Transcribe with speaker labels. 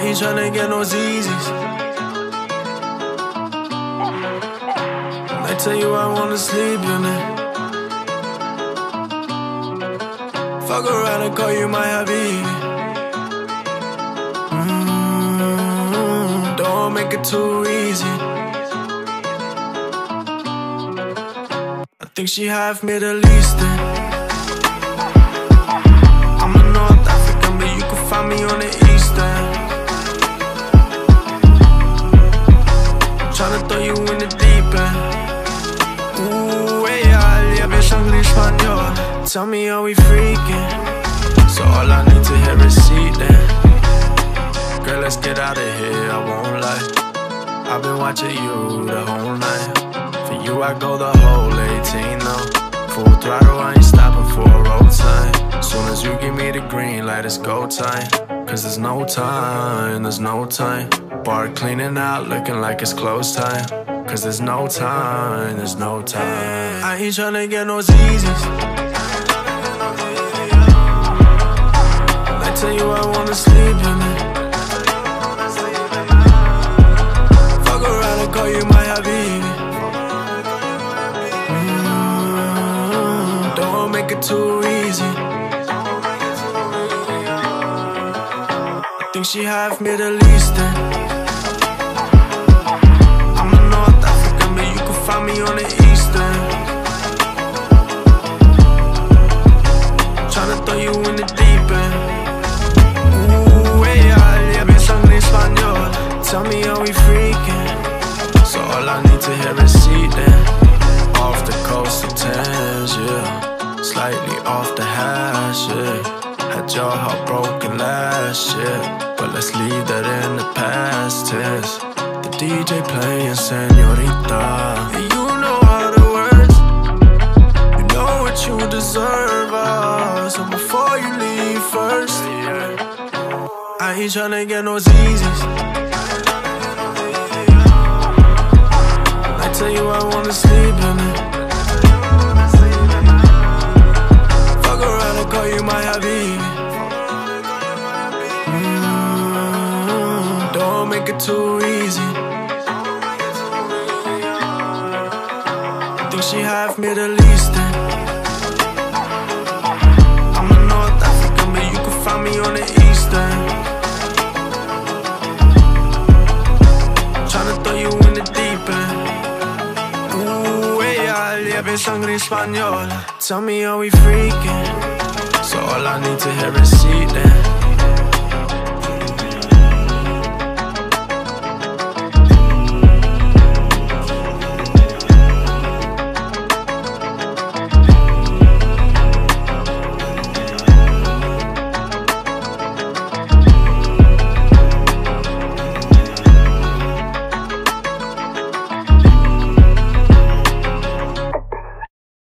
Speaker 1: ain't tryna get no ZZs. I tell you I wanna sleep in it. Fuck around and call you my habibi. Mm, don't make it too easy. I think she half Middle Eastern. I'm a North African, but you can find me on the español. Tell me, are we freaking? So all I need to hear is seat then. Girl, let's get out of here, I won't lie. I've been watching you the whole night. For you, I go the whole 18 now. Full throttle, I ain't stopping for a road sign. Soon as you give me the green light, it's go time. Cause there's no time, there's no time. Bar cleaning out, looking like it's close time. Cause there's no time, there's no time. I ain't tryna get no ZZs. I tell you I wanna sleep in it. Fuck around and call you my habibi. Mm, don't make it too easy. I think she half Middle Eastern. Find me on the Eastern. Tryna throw you in the deep end. Ooh, ella, ella ve sangre español. Tell me, are we freaking? So all I need to hear is seat then. Off the coast of yeah. Slightly off the hash, yeah. Had your heart broken last year. But let's leave that in the past tense. DJ playing senorita. And you know all the words. You know what you deserve, uh, so before you leave first, I ain't tryna get no ZZs. I tell you I wanna sleep in it. Fuck around and call you my habibi. Mm, don't make it too easy. Think she half Middle Eastern. I'm a North African, but you can find me on the Eastern. Tryna throw you in the deep end. Ooh, ella, ve sangre español. Tell me, are we freaking? So all I need to hear is seat then.